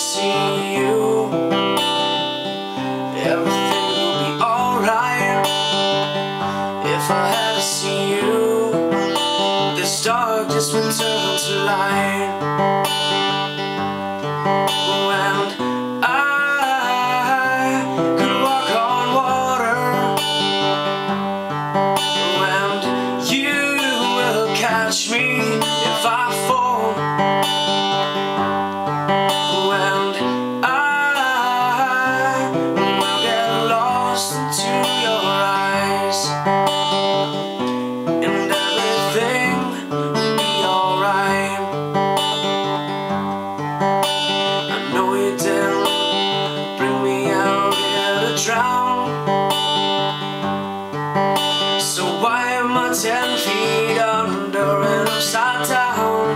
see you, everything will be alright. If I had to see you, this darkness would turn to light. Drown, so why am I ten feet under and upside down?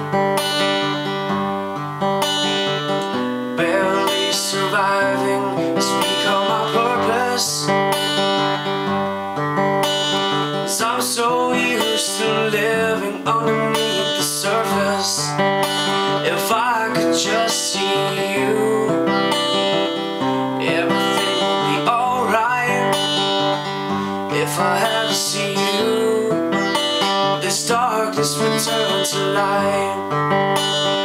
barely surviving has become my purpose. Cause I'm so used to living underneath if I had to see you This darkness will turn to light.